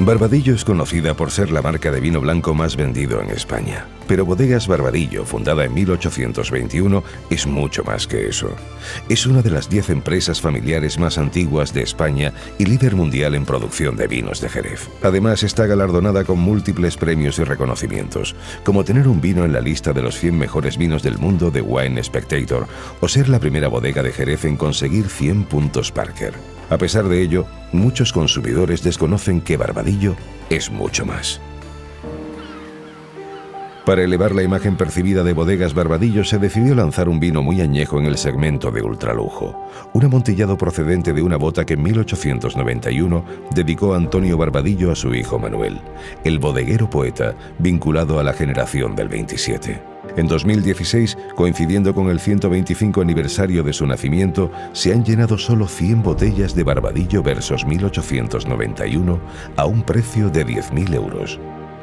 Barbadillo es conocida por ser la marca de vino blanco más vendido en España. Pero Bodegas Barbadillo, fundada en 1821, es mucho más que eso. Es una de las 10 empresas familiares más antiguas de España y líder mundial en producción de vinos de Jerez. Además, está galardonada con múltiples premios y reconocimientos, como tener un vino en la lista de los 100 mejores vinos del mundo de Wine Spectator o ser la primera bodega de Jerez en conseguir 100 puntos Parker. A pesar de ello, muchos consumidores desconocen que Barbadillo es mucho más. Para elevar la imagen percibida de bodegas Barbadillo se decidió lanzar un vino muy añejo en el segmento de ultralujo, un amontillado procedente de una bota que en 1891 dedicó Antonio Barbadillo a su hijo Manuel, el bodeguero poeta vinculado a la generación del 27. En 2016, coincidiendo con el 125 aniversario de su nacimiento, se han llenado solo 100 botellas de Barbadillo versos 1891 a un precio de 10.000 euros.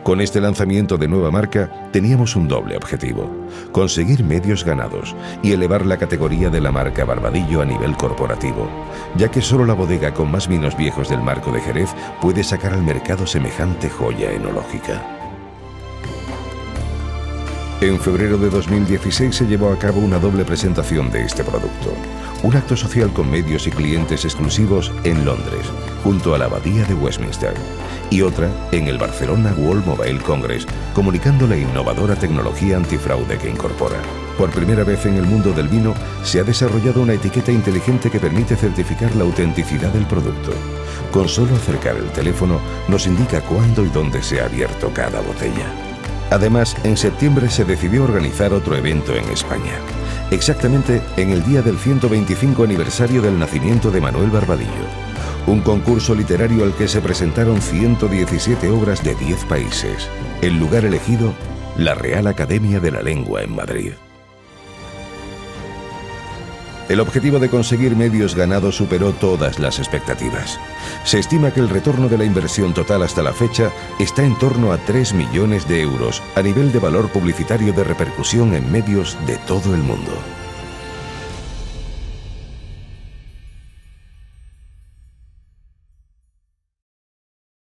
Con este lanzamiento de nueva marca teníamos un doble objetivo, conseguir medios ganados y elevar la categoría de la marca Barbadillo a nivel corporativo, ya que solo la bodega con más vinos viejos del marco de Jerez puede sacar al mercado semejante joya enológica. En febrero de 2016 se llevó a cabo una doble presentación de este producto. Un acto social con medios y clientes exclusivos en Londres, junto a la Abadía de Westminster. Y otra en el Barcelona World Mobile Congress, comunicando la innovadora tecnología antifraude que incorpora. Por primera vez en el mundo del vino se ha desarrollado una etiqueta inteligente que permite certificar la autenticidad del producto. Con solo acercar el teléfono nos indica cuándo y dónde se ha abierto cada botella. Además, en septiembre se decidió organizar otro evento en España, exactamente en el día del 125 aniversario del nacimiento de Manuel Barbadillo, un concurso literario al que se presentaron 117 obras de 10 países. El lugar elegido, la Real Academia de la Lengua en Madrid. El objetivo de conseguir medios ganados superó todas las expectativas. Se estima que el retorno de la inversión total hasta la fecha está en torno a 3 millones de euros a nivel de valor publicitario de repercusión en medios de todo el mundo.